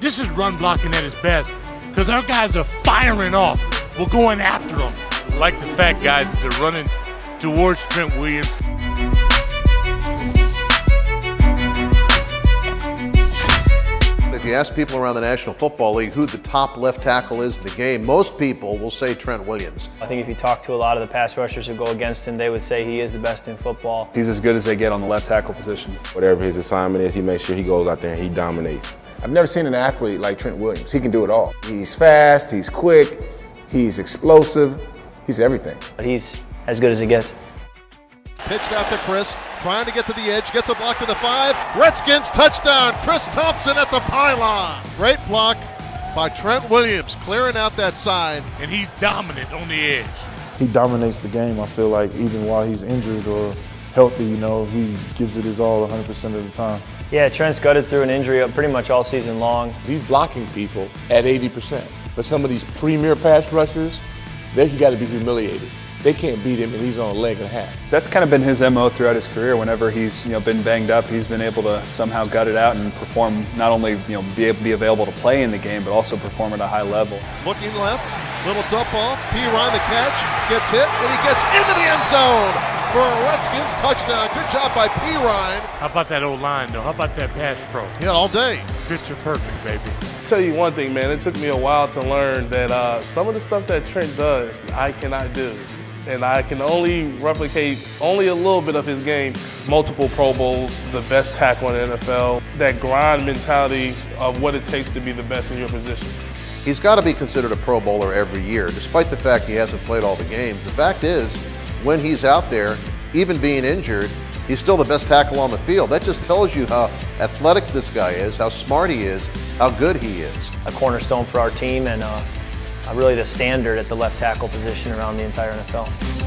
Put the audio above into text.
This is run blocking at its best because our guys are firing off. We're going after them. Like the fact, guys, that they're running towards Trent Williams. If you ask people around the National Football League who the top left tackle is in the game, most people will say Trent Williams. I think if you talk to a lot of the pass rushers who go against him, they would say he is the best in football. He's as good as they get on the left tackle position. Whatever his assignment is, he makes sure he goes out there and he dominates. I've never seen an athlete like Trent Williams. He can do it all. He's fast, he's quick, he's explosive, he's everything. But he's as good as it gets. Pitched out to Chris, trying to get to the edge, gets a block to the five. Redskins touchdown. Chris Thompson at the pylon. Great block by Trent Williams, clearing out that side. And he's dominant on the edge. He dominates the game. I feel like even while he's injured or healthy, you know, he gives it his all 100% of the time. Yeah, Trent's gutted through an injury pretty much all season long. He's blocking people at 80%. But some of these premier pass rushers, they got to be humiliated they can't beat him and he's on a leg and a half. That's kind of been his MO throughout his career. Whenever he's you know been banged up, he's been able to somehow gut it out and perform not only you know be, be available to play in the game, but also perform at a high level. Looking left, little dump off, Perine the catch, gets hit, and he gets into the end zone for a Redskins touchdown. Good job by Perine. How about that old line though? How about that pass pro? Yeah, all day. Fits are perfect, baby. tell you one thing, man. It took me a while to learn that uh, some of the stuff that Trent does, I cannot do and I can only replicate only a little bit of his game. Multiple Pro Bowls, the best tackle in the NFL, that grind mentality of what it takes to be the best in your position. He's got to be considered a Pro Bowler every year, despite the fact he hasn't played all the games. The fact is, when he's out there, even being injured, he's still the best tackle on the field. That just tells you how athletic this guy is, how smart he is, how good he is. A cornerstone for our team and uh, really the standard at the left tackle position around the entire NFL.